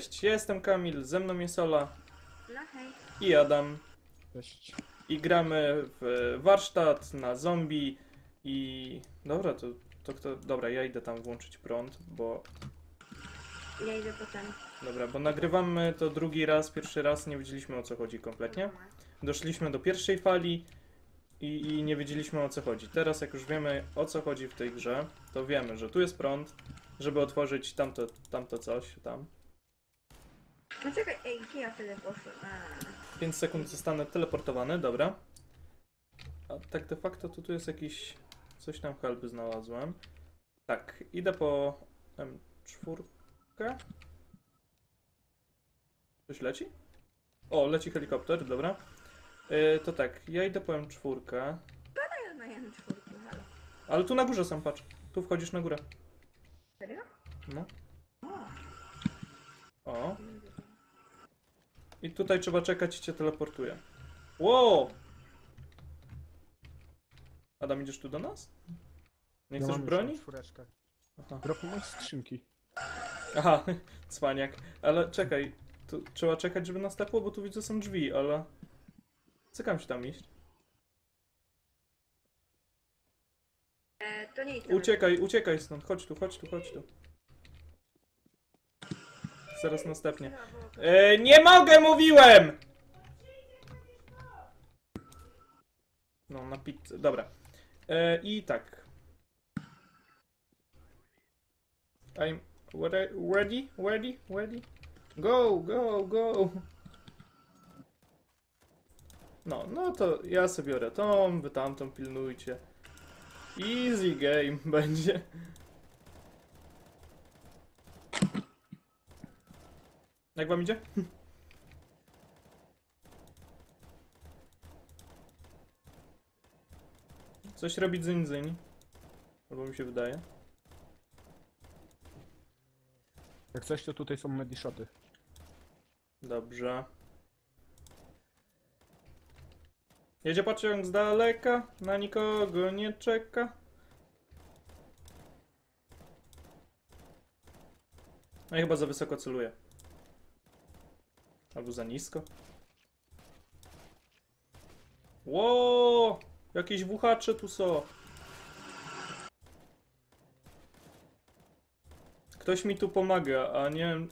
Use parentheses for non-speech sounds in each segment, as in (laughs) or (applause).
Cześć, ja jestem Kamil, ze mną jest Ola No i Adam Cześć. i gramy w warsztat na zombie i... Dobra, to, to kto... Dobra, ja idę tam włączyć prąd, bo... Ja idę potem. Dobra, bo nagrywamy to drugi raz, pierwszy raz nie wiedzieliśmy o co chodzi kompletnie. Doszliśmy do pierwszej fali i, i nie wiedzieliśmy o co chodzi. Teraz jak już wiemy o co chodzi w tej grze, to wiemy, że tu jest prąd, żeby otworzyć tamto, tamto coś, tam. No czekaj, ej, gdzie ja wtedy poszłem? A, 5 sekund zostanę teleportowany, dobra. A tak de facto to tu jest jakiś... Coś tam helpy znalazłem. Tak, idę po M4. Coś leci? O, leci helikopter, dobra. Yy, to tak, ja idę po M4. ja na jeden czwórki, halo. Ale tu na górze sam, patrz. Tu wchodzisz na górę. Serio? No. O. O. I tutaj trzeba czekać i cię teleportuje. Wow! Adam, idziesz tu do nas? Nie chcesz broni? Aha. Dropnąłeś skrzynki. Aha, (laughs) cwaniak. Ale czekaj, tu trzeba czekać, żeby nas tepło, bo tu widzę są drzwi, ale... Cykam się tam iść. E, to nie idź tam. Uciekaj, uciekaj stąd. Chodź tu, chodź tu, chodź tu. Zaraz następnie. E, nie mogę, mówiłem! No, na pizzę. Dobra. E, I tak. I'm re- ready, ready, ready. Go, go, go. No, no to ja sobie biorę tą, wy tamtą pilnujcie. Easy game (laughs) będzie. Jak wam idzie? Coś robi dzyń dzyń. Albo mi się wydaje. Jak coś, to tutaj są medishoty. Dobrze. Jedzie pociąg z daleka, na nikogo nie czeka. No i chyba za wysoko celuje. Albo za nisko. Ło! Jakieś wuchacze tu są. Ktoś mi tu pomaga, a nie wiem...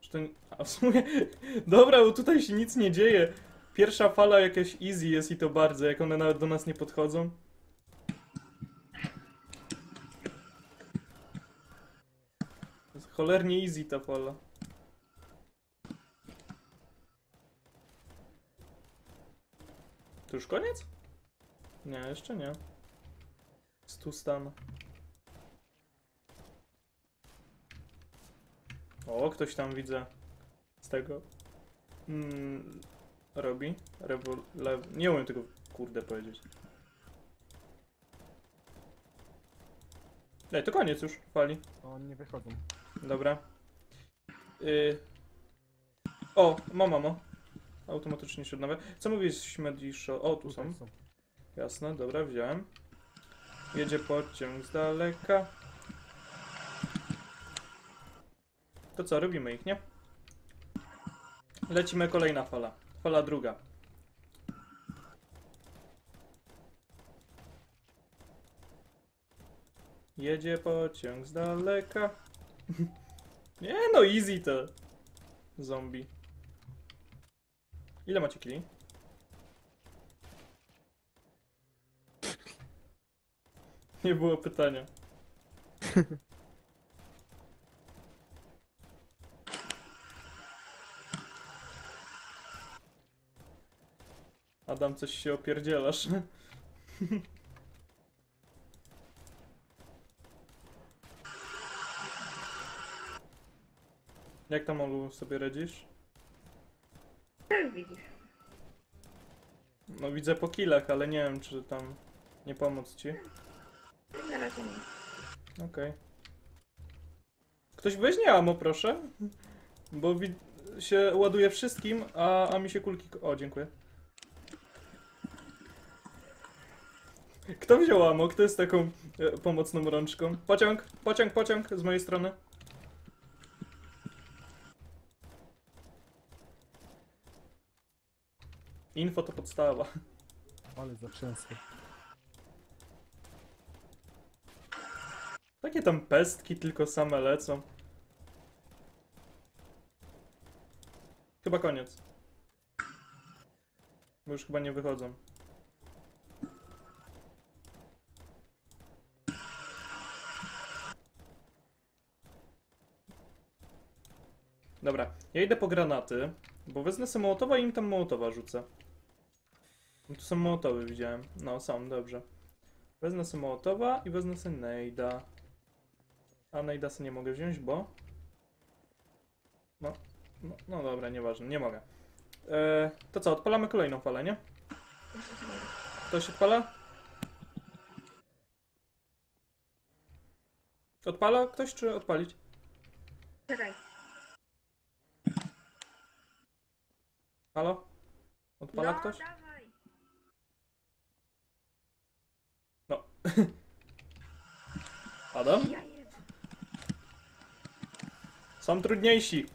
Czy to... A w sumie... (laughs) Dobra, bo tutaj się nic nie dzieje. Pierwsza fala jakaś easy jest i to bardzo, jak one nawet do nas nie podchodzą. Cholernie easy ta fala. Już koniec? Nie, jeszcze nie. Stu stan. O, ktoś tam widzę z tego mm, robi. Rewol... Nie umiem tego kurde powiedzieć. Ej, to koniec już fali. Oni nie wychodzą. Dobra. Y... O, mam mamo. Automatycznie się odnawia. Co mówisz, Medisho? O, tu są. Jasne, dobra, wziąłem. Jedzie pociąg z daleka. To co, robimy ich, nie? Lecimy kolejna fala. Fala druga. Jedzie pociąg z daleka. (laughs) Nie no, easy to. Zombie. Ile macie kili? (laughs) Nie było pytania. (laughs) Adam, coś się opierdzielasz. (laughs) Jak tam, Olu, sobie radzisz? Widzisz? No widzę po killach, ale nie wiem, czy tam nie pomóc ci. Na razie nie. Okej. Ktoś weźmie amo, proszę. Bo się ładuje wszystkim, a, a mi się kulki... O, dziękuję. Kto wziął amo? Kto jest taką e, pomocną rączką? Pociąg, pociąg, pociąg z mojej strony. Info to podstawa. Ale za często. Takie tam pestki tylko same lecą. Chyba koniec. Bo już chyba nie wychodzą. Dobra, ja idę po granaty, bo wezmę sobie mołotowa i im tam mołotowa rzucę. No Tu są mołotowy, widziałem. No, są, dobrze. Wezmę sobie mołotowa i wezmę sobie nejda. A Nejdasa nie mogę wziąć, bo... No, no, no dobra, nieważne, nie mogę. E, to co, odpalamy kolejną falę, nie? Ktoś odpala? Odpala ktoś, czy odpalić? Czekaj. Halo? Odpala no, ktoś? Adam? Są trudniejsi.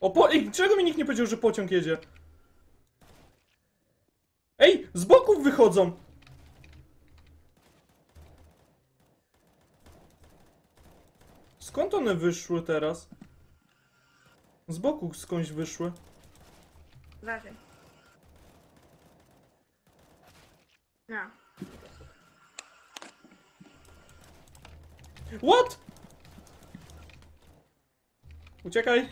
O, po... Ej, czego mi nikt nie powiedział, że pociąg jedzie? Ej, z boków wychodzą! Skąd one wyszły teraz? Z boku skądś wyszły. Uważaj. No. What? Uciekaj.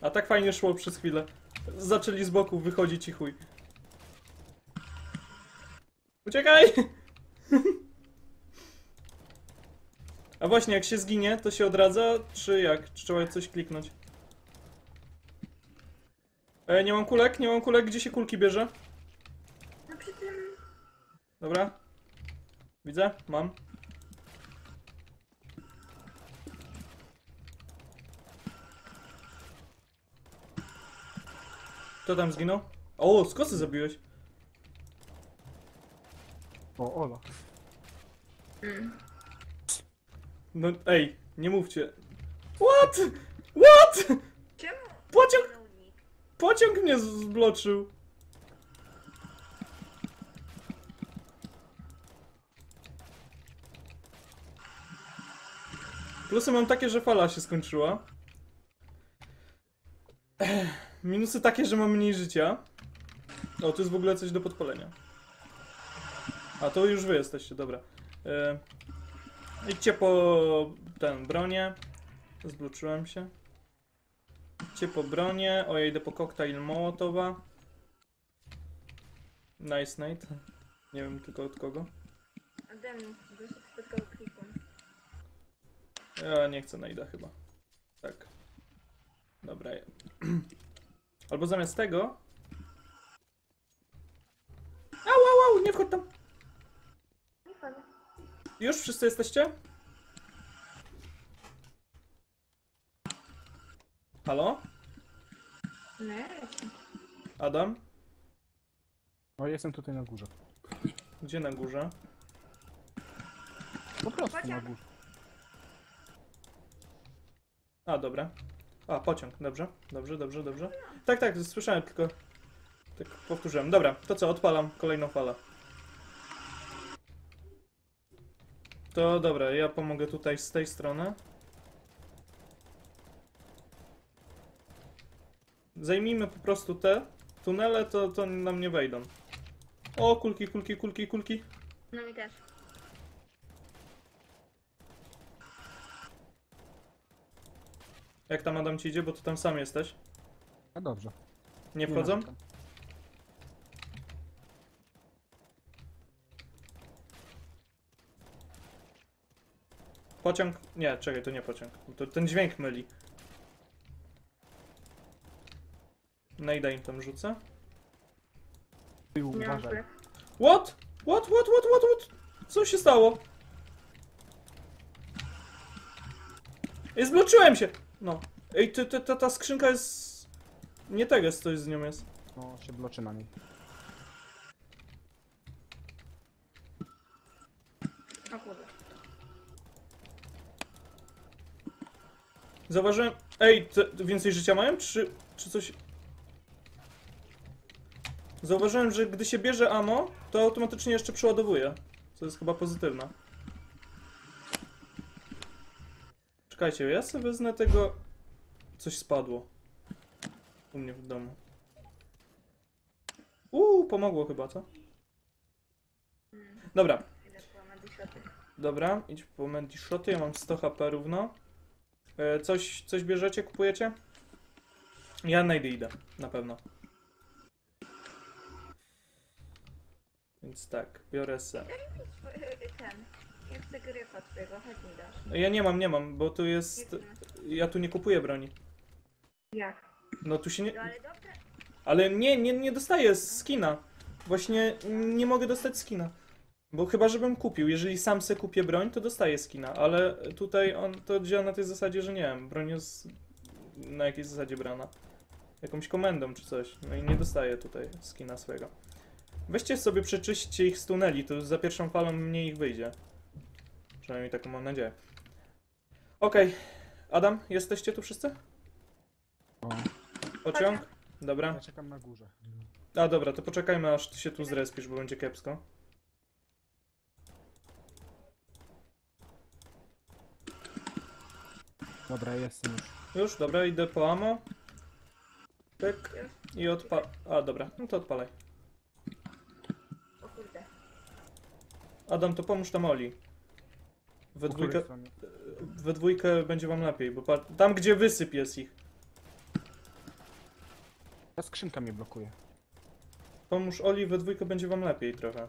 A tak fajnie szło przez chwilę. Zaczęli z boku wychodzić i chuj. Uciekaj! (laughs) A właśnie, jak się zginie, to się odradza, czy jak? Czy trzeba coś kliknąć? E, nie mam kulek, nie mam kulek, gdzie się kulki bierze? No przy tym... Dobra. Widzę, mam. Kto tam zginął? O, z kosy zabiłeś. O, Ola. Mm. No, ej, nie mówcie. What? What? Czemu? Pociąg? Pociąg mnie zbloczył. Plusy mam takie, że fala się skończyła. (clears throat) Minusy takie, że mam mniej życia. O, tu jest w ogóle coś do podpalenia. A, to już wy jesteście, dobra. E, idźcie po ten bronię. Zbloczyłem się. Idźcie po bronię. O, ja idę po koktajl Mołotowa. Nice night. Nie wiem tylko od kogo. Ode mnie. Bo się spotkało kliką. Ja nie chcę najda chyba. Tak. Dobra. ja- (clears throat) Albo zamiast tego. Au, au, au, nie wchodź tam. Nie wchodzę. Już wszyscy jesteście? Halo? No. Adam? O, jestem tutaj na górze. Gdzie na górze? Po prostu na górze. A, dobra. A, pociąg, dobrze, dobrze, dobrze, dobrze. Tak, tak, słyszałem, tylko tak powtórzyłem. Dobra, to co, odpalam kolejną falę. To dobra, ja pomogę tutaj z tej strony. Zajmijmy po prostu te tunele, to, to nam nie wejdą. O, kulki, kulki, kulki, kulki. No mi też. Jak tam Adam ci idzie, bo ty tam sam jesteś. A dobrze. Nie ma wchodzą? tam. Pociąg? Nie, czekaj, to nie pociąg. To ten dźwięk myli. Nejda im tam rzucę. Uważaj. kulek. What? What, what, what, what, what? Co się stało? Ej, zbloczyłem się! No. Ej, ty, ty, ta, ta skrzynka jest... Nie tego jest, coś z nią jest. No, się bloczy na niej. O kurde. Zauważyłem... Ej, te więcej życia mają? Czy, czy coś... Zauważyłem, że gdy się bierze ammo, to automatycznie jeszcze przeładowuje. Co jest chyba pozytywne. Czekajcie, ja sobie wezmę tego... Coś spadło. U mnie w domu. Uuu, pomogło chyba, co? Dobra, dobra, idź po Mandy Shoty, ja mam 100 HP równo. E, coś, coś bierzecie, kupujecie? Ja najdę idę, na pewno. Więc tak, biorę se. Ten. Ja chcę gryfa twojego, chodź mi dasz. Ja nie mam, nie mam, bo tu jest... Ja tu nie kupuję broni. Jak? No tu się nie... No ale. Ale nie, nie, nie dostaję skina. Właśnie nie mogę dostać skina. Bo chyba, żebym kupił. Jeżeli sam se kupię broń, to dostaję skina. Ale tutaj on to działa na tej zasadzie, że nie wiem, broń jest na jakiej zasadzie brana. Jakąś komendą czy coś. No i nie dostaję tutaj skina swojego. Weźcie sobie, przeczyście ich z tuneli, to za pierwszą falą mniej ich wyjdzie. Przynajmniej taką mam nadzieję. Okej. Adam, jesteście tu wszyscy? O, Pociąg? Dobra. ja czekam na górze. A dobra, to poczekajmy aż ty się tu zrespisz, bo będzie kiepsko. Dobra, jestem już. Już, dobra, idę po amo. Pyk. I odpa... A, dobra, no to odpalaj. O kurde. Adam, to pomóż tam Oli. We dwójkę, we dwójkę będzie wam lepiej, bo pa... tam gdzie wysyp jest ich. Ta skrzynka mnie blokuje. Pomóż Oli, we dwójkę będzie wam lepiej trochę.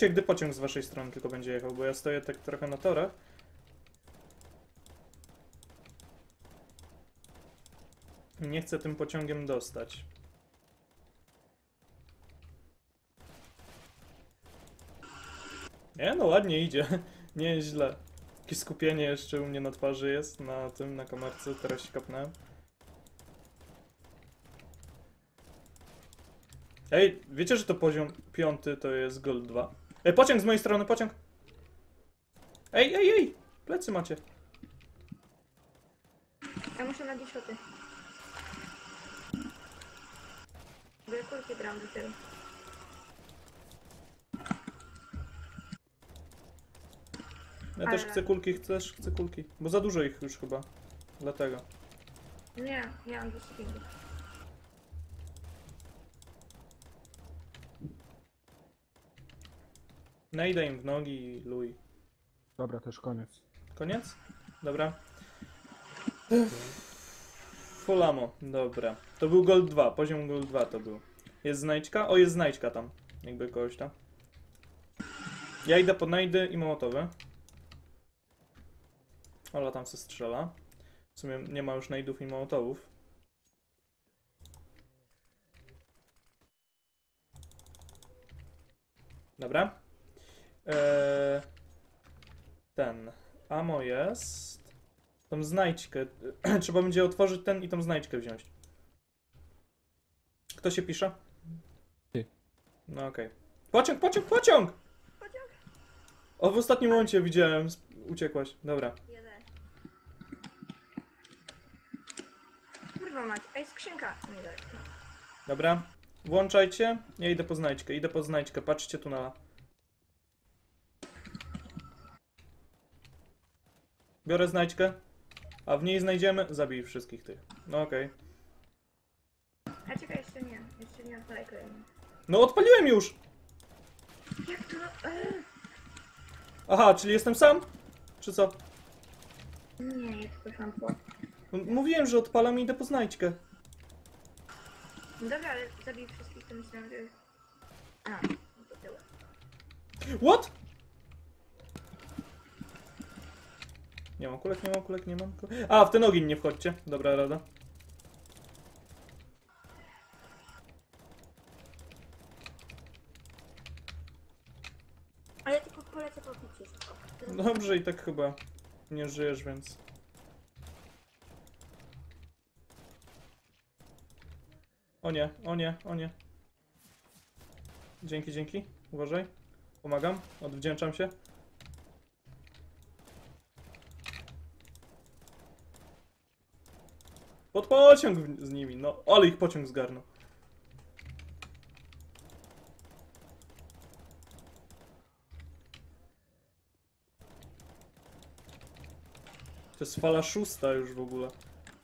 Mówcie, gdy pociąg z waszej strony tylko będzie jechał, bo ja stoję tak trochę na torach. Nie chcę tym pociągiem dostać. Nie, no ładnie idzie. (laughs) Nie jest źle. Jakieś skupienie jeszcze u mnie na twarzy jest, na tym, na kamerce, teraz się kapnąłem. Ej, wiecie, że to poziom piąty to jest Gold 2? Ej, pociąg z mojej strony, pociąg! Ej, ej, ej! Plecy macie. Ja muszę na diszoty. Bo kulki gram do tyłu. Ja też Ale- chcę kulki, chcesz? Chcę kulki. Bo za dużo ich już chyba. Dlatego. Nie, nie mam do. Najdę im w nogi i luj. Dobra, już koniec. Koniec? Dobra. Full ammo, dobra. To był Gold 2, poziom Gold 2 to był. Jest znajdźka? O, jest znajdźka tam. Jakby kogoś tam. Ja idę po najdy i mołotowe. Ola tam se strzela. W sumie nie ma już najdów i mołotowów. Dobra. Eee, ten. Amo jest. Tą znajdźkę. (clears throat) Trzeba będzie otworzyć ten i tą znajdźkę wziąć. Kto się pisze? Ty. No okej. Pociąg, pociąg, pociąg! Pociąg? O, w ostatnim momencie widziałem. Uciekłaś. Dobra. Kurwa mać. Ej, skrzynka. Nie daj. No. Dobra. Włączajcie. Ja idę po znajdźkę. Idę po znajdźkę. Patrzcie tunela. Biorę znajdźkę. A w niej znajdziemy. Zabij wszystkich tych. No okej. A czekaj, jeszcze nie. Jeszcze nie odpalaj kolejny. No odpaliłem już! Jak to? no- Eee. Aha, czyli jestem sam? Czy co? Nie, nie, tylko szampo. M- Mówiłem, że odpalam i idę po znajdźkę. No dobra, ale zabij wszystkich, to myślałem, że... A, no to tyle. What? Nie mam kulek, nie mam kulek, nie mam kulek. A, w ten ogień nie wchodźcie. Dobra rada. Ale tylko polecę popić jest. Dobrze, i tak chyba nie żyjesz, więc... O nie, o nie, o nie. Dzięki, dzięki. Uważaj. Pomagam, odwdzięczam się. Pod pociąg z nimi, no. Ale ich pociąg zgarnął. To jest fala szósta już w ogóle.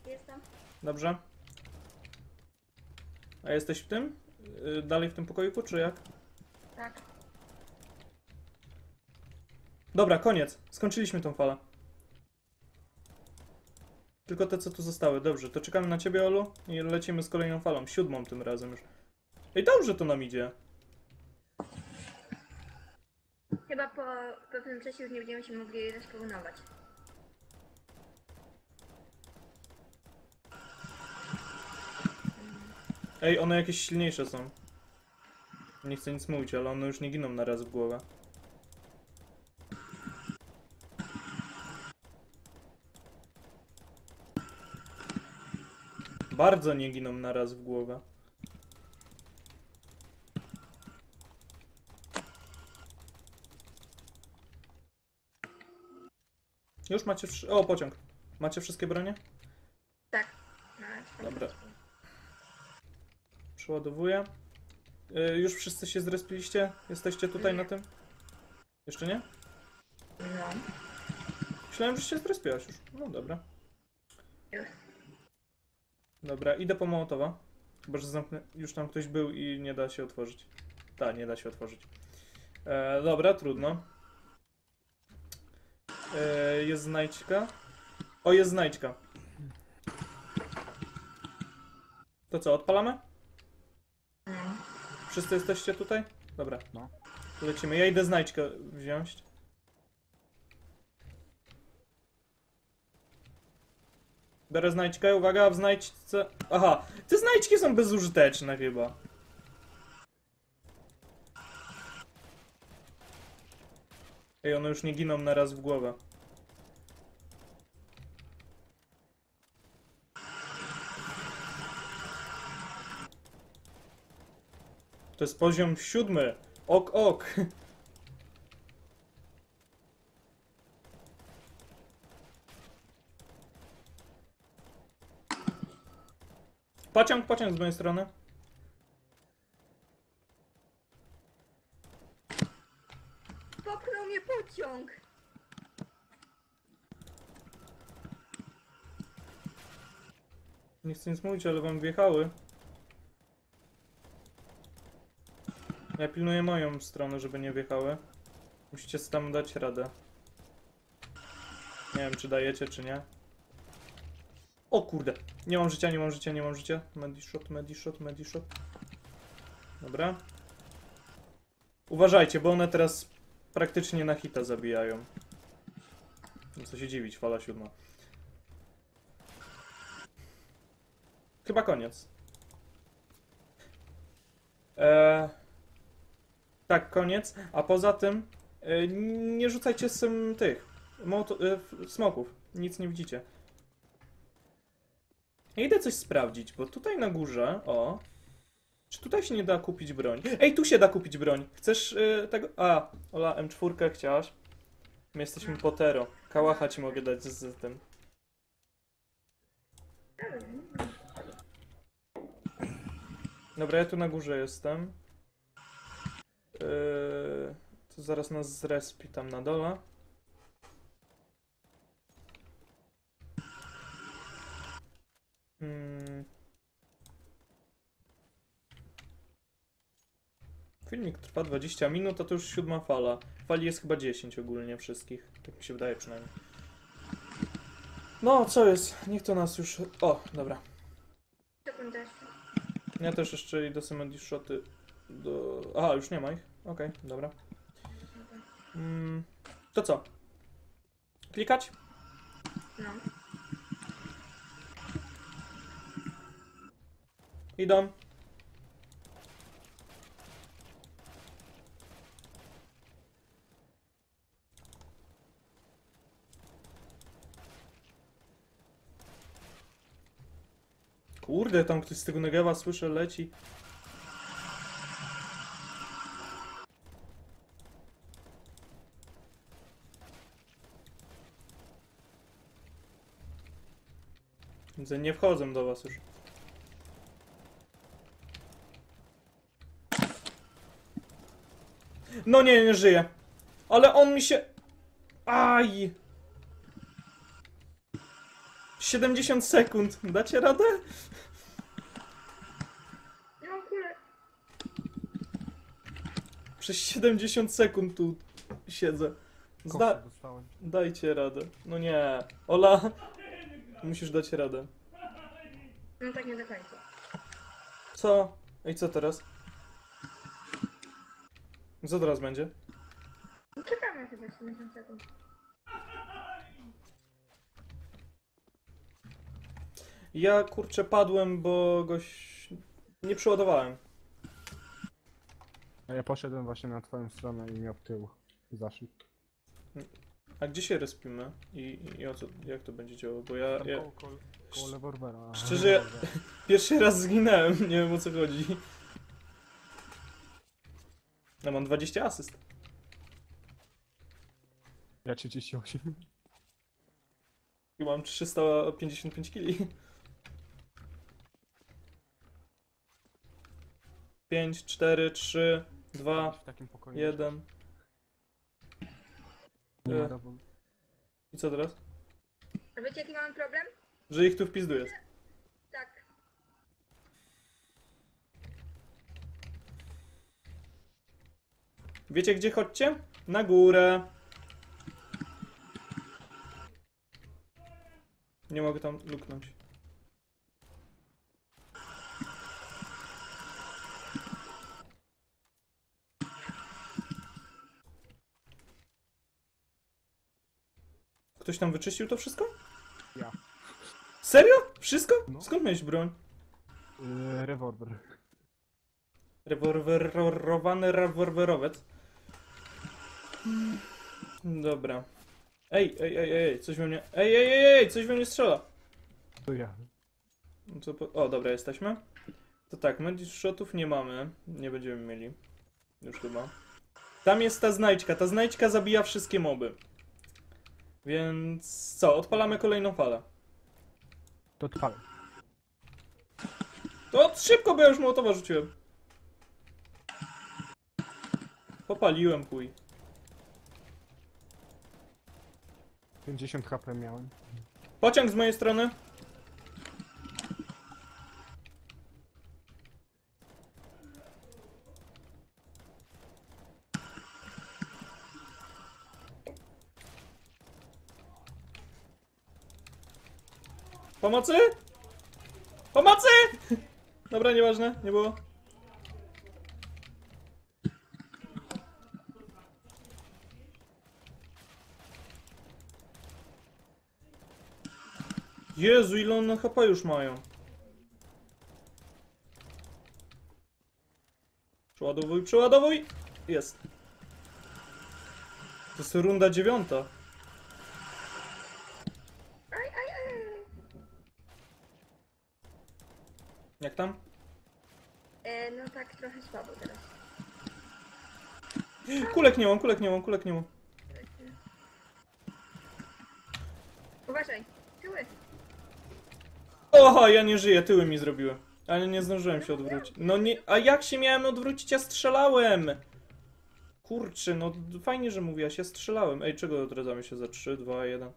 Jestem. Dobrze. A jesteś w tym? Yy, dalej w tym pokoiku, czy jak? Tak. Dobra, koniec. Skończyliśmy tą falę. Tylko te, co tu zostały. Dobrze, to czekamy na ciebie, Olu, i lecimy z kolejną falą. Siódmą tym razem już. Ej, dobrze to nam idzie. Chyba po pewnym czasie już nie będziemy się mogli respawnować. Ej, one jakieś silniejsze są. Nie chcę nic mówić, ale one już nie giną na raz w głowę. Bardzo nie giną na raz w głowę. Już macie. O, pociąg. Macie wszystkie bronie? Tak. Dobra. Przeładowuję. Y, już wszyscy się zrespiliście? Jesteście tutaj Nie. na tym? Jeszcze nie? No. Myślałem, że się zrespiłaś już. No dobra. Już. Dobra, idę po Mołotowa. Chyba, że zamknę... już tam ktoś był i nie da się otworzyć. Tak, nie da się otworzyć. E, dobra, trudno. E, jest znajdźka. O, jest znajdźka. To co, odpalamy? Wszyscy jesteście tutaj? Dobra. No. Lecimy. Ja idę znajdźkę wziąć. Biorę znajdźkę, uwaga, w znajdźce... Aha, te znajdźki są bezużyteczne chyba. Ej, one już nie giną na raz w głowę. To jest poziom siódmy. Ok, ok. (laughs) Pociąg, pociąg z mojej strony. Popchnął mnie pociąg! Nie chcę nic mówić, ale wam wjechały. Ja pilnuję moją stronę, żeby nie wjechały. Musicie tam dać radę. Nie wiem, czy dajecie, czy nie. O kurde. Nie mam życia, nie mam życia, nie mam życia. Medishot, medishot, medishot. Dobra. Uważajcie, bo one teraz praktycznie na hita zabijają. No co się dziwić, fala siódma. Chyba koniec. Eee, tak, koniec. A poza tym e, nie rzucajcie z tych e, smoków. Nic nie widzicie. Ja idę coś sprawdzić, bo tutaj na górze, o. Czy tutaj się nie da kupić broń? Ej, tu się da kupić broń. Chcesz e, tego? A, Ola, M4 chciałaś. My jesteśmy potero. Kałacha ci mogę dać z, z tym. Dobra, ja tu na górze jestem. Yy, to zaraz nas zrespi tam na dole. Filmik trwa 20 minut, a to już siódma fala. Fali jest chyba 10 ogólnie wszystkich. Tak mi się wydaje przynajmniej. No, co jest? Niech to nas już... O, dobra. Ja też jeszcze idę sobie shoty do... Aha, już nie ma ich. Okej, dobra. Mm, to co? Klikać? No. Idą. Kurde, tam ktoś z tego Negewa słyszę leci. Widzę, nie wchodzę do was już. No nie, nie żyje. Ale on mi się... Aj! 70 sekund. Dacie radę? Przez 70 sekund tu siedzę. Zda dajcie radę. No nie. Ola, musisz dać radę. No tak nie do końca. Co? Ej, co teraz? Co teraz będzie? No czekamy chyba 70 sekund. Ja kurczę padłem, bo goś... Nie przeładowałem. A ja poszedłem właśnie na twoją stronę i miał tył. Zaszli. A gdzie się respimy? I, i o co, jak to będzie działało? Bo ja, Tam ja koło, koło, koło. Szczerze, ja- (laughs) pierwszy raz zginąłem, nie wiem o co chodzi. No mam 20 asyst. Ja 38. I mam 355 kili. 5, 4, 3, 2, W takim pokoju. 1. Nie E. ma rewol- I co teraz? A wiecie jaki mamy problem? Że ich tu w pizdu jest. Wiecie gdzie chodźcie? Na górę. Nie mogę tam luknąć. Ktoś tam wyczyścił to wszystko? Ja. Serio? Wszystko? No. Skąd miałeś broń? Yy, rewolwer. Rewolwerowany rewolwerowiec. Dobra. Ej, ej, ej, ej, coś we mnie. Ej, ej, ej, ej, coś we mnie strzela. To ja. No Co po... O, dobra, jesteśmy. To tak, medic shotów nie mamy. Nie będziemy mieli. Już chyba. Tam jest ta znajdźka. Ta znajdźka zabija wszystkie moby. Więc co, odpalamy kolejną falę. To trwale. To szybko, bo ja już mołotowa rzuciłem. Popaliłem, chuj. 50 HP miałem. Pociąg z mojej strony. Pomocy? Pomocy! (laughs) Dobra, nieważne, nie było. Jezu, ile one HP już mają. Przeładowuj, przeładowuj! Jest. To jest runda dziewiąta. Jak tam? E, no tak trochę słabo teraz. Kulek nie mam, kulek nie mam, kulek nie mam. Uważaj. Oha, ja nie żyję, tyły mi zrobiły. Ale nie zdążyłem się odwrócić. No nie, a jak się miałem odwrócić? Ja strzelałem! Kurczę, no fajnie, że mówiłaś, ja strzelałem. Ej, czego odradzamy się za 3, 2, 1?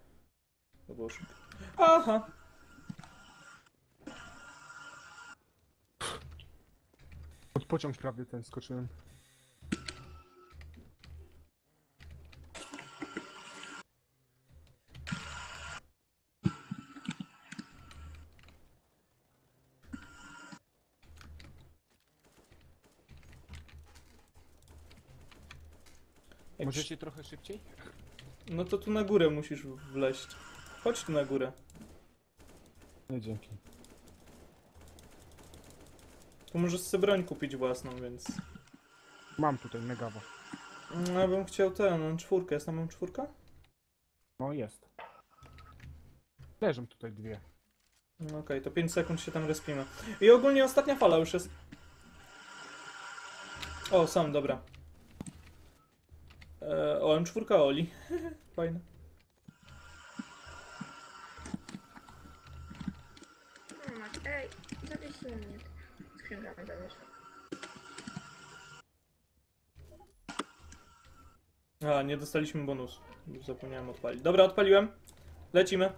To było szybko. Aha! Pod pociąg prawie ten skoczyłem. Możecie trochę szybciej? No to tu na górę musisz wleźć. Chodź tu na górę. Nie, dzięki. Tu możesz sobie broń kupić własną, więc... Mam tutaj megawa. No, ja bym chciał ten, czwórkę. Jest tam mam czwórka? No jest. Leżą tutaj dwie. No Okej, to 5 sekund się tam respimy. I ogólnie ostatnia fala już jest. O, sam, dobra. E, o, M4 Oli. (laughs) Fajne. Ej, zawiesiło mnie. Skrzynka mnie zawieszyła. A, nie dostaliśmy bonusu. Już Zapomniałem odpalić. Dobra, odpaliłem. Lecimy.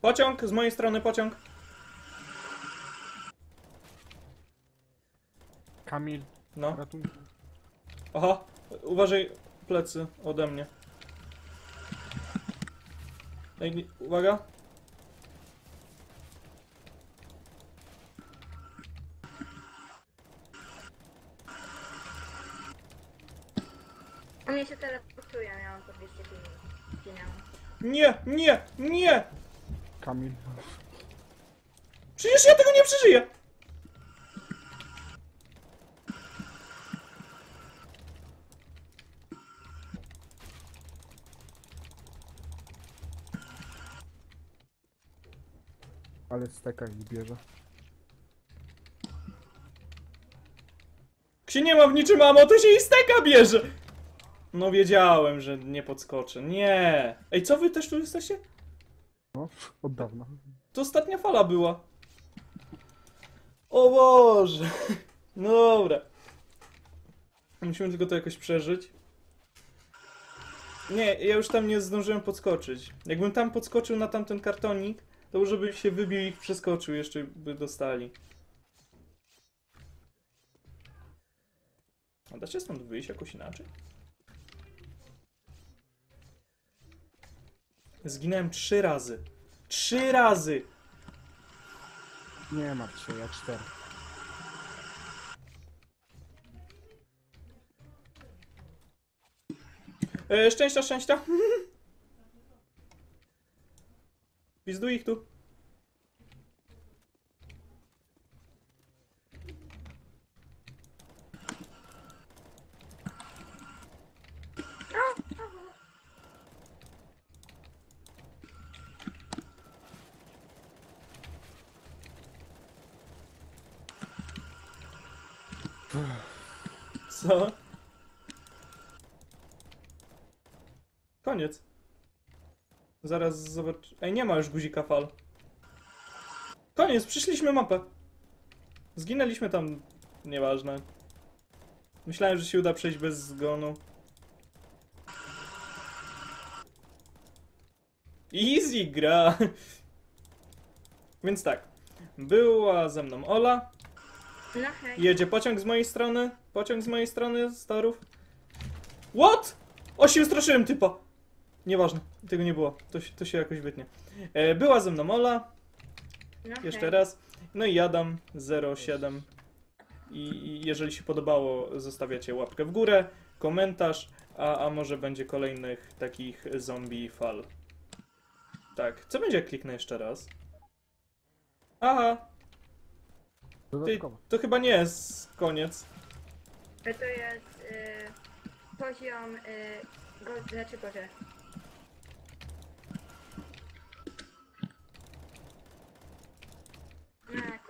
Pociąg, z mojej strony pociąg. Kamil, No. ratunku. Aha, uważaj plecy ode mnie. Ej, uwaga. A mnie się teleportuje, miałam po 200 pieniędzy. Nie, nie, nie! Kamil. Przecież ja tego nie przeżyję! Ale steka ich bierze. Jak się nie ma w niczym mamo, to się i steka bierze! No wiedziałem, że nie podskoczę. Nie! Ej, co wy też tu jesteście? No, od dawna. To ostatnia fala była. O Boże! No (laughs) dobra. Musimy tylko to jakoś przeżyć. Nie, ja już tam nie zdążyłem podskoczyć. Jakbym tam podskoczył na tamten kartonik, to już by się wybił i przeskoczył, jeszcze by dostali. A da się stąd wyjść jakoś inaczej? Zginąłem trzy razy. Trzy razy! Nie martw się, ja cztery. E, szczęścia, szczęścia. (laughs) Pizduj ich tu. Zaraz zobacz. Ej, nie ma już guzika fal. Koniec, przyszliśmy mapę. Zginęliśmy tam. Nieważne. Myślałem, że się uda przejść bez zgonu. Easy gra. (laughs) Więc tak. Była ze mną Ola. Jedzie pociąg z mojej strony. Pociąg z mojej strony, starów. What? O, się ustraszyłem typa. Nieważne, tego nie było. To się, to się jakoś wytnie. E, była ze mną Ola, No jeszcze raz. No i Adam 07. I, I jeżeli się podobało, zostawiacie łapkę w górę, komentarz, a, a może będzie kolejnych takich zombie fal. Tak, co będzie jak kliknę jeszcze raz? Aha, ty, Dodatkowo. to chyba nie jest koniec. E, To jest y, poziom y, go, znaczy Boże.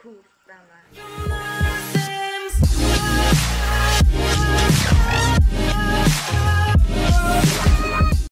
Kurwa mać.